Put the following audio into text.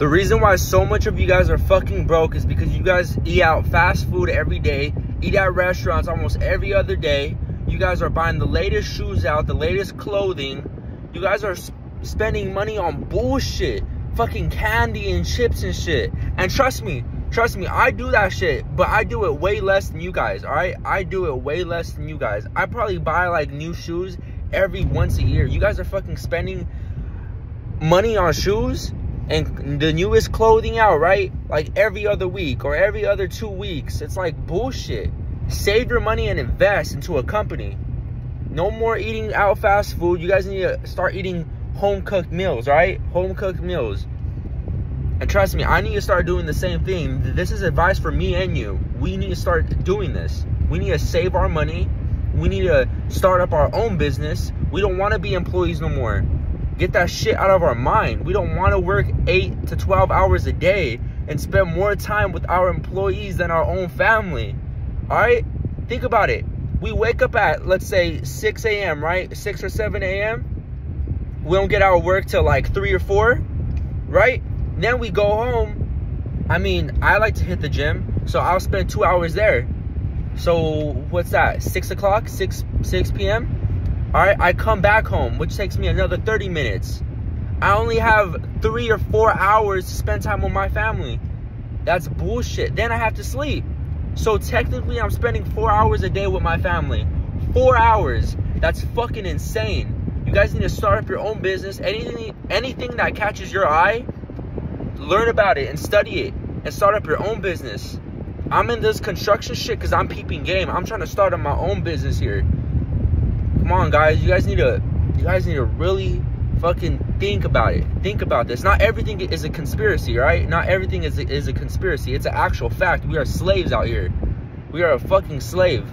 The reason why so much of you guys are fucking broke is because you guys eat out fast food every day, eat at restaurants almost every other day. You guys are buying the latest shoes out, the latest clothing. You guys are spending money on bullshit, fucking candy and chips and shit. And trust me, trust me, I do that shit, but I do it way less than you guys, all right? I do it way less than you guys. I probably buy like new shoes every once a year. You guys are fucking spending money on shoes and the newest clothing out, right? Like every other week or every other two weeks. It's like bullshit. Save your money and invest into a company. No more eating out fast food. You guys need to start eating home cooked meals, right? Home cooked meals. And trust me, I need to start doing the same thing. This is advice for me and you. We need to start doing this. We need to save our money. We need to start up our own business. We don't want to be employees no more. Get that shit out of our mind. We don't want to work 8 to 12 hours a day and spend more time with our employees than our own family. All right? Think about it. We wake up at, let's say, 6 a.m., right? 6 or 7 a.m. We don't get out of work till like 3 or 4, right? Then we go home. I mean, I like to hit the gym, so I'll spend two hours there. So what's that? 6 o'clock? 6 6 p.m.? All right, I come back home, which takes me another 30 minutes. I only have three or four hours to spend time with my family. That's bullshit. Then I have to sleep. So technically, I'm spending four hours a day with my family. Four hours. That's fucking insane. You guys need to start up your own business. Anything, anything that catches your eye, learn about it and study it, and start up your own business. I'm in this construction shit because I'm peeping game. I'm trying to start up my own business here come on, guys. You guys need to, you guys need to really fucking think about it. Think about this. Not everything is a conspiracy, right? Not everything is a, is a conspiracy. It's an actual fact. We are slaves out here. We are a fucking slave.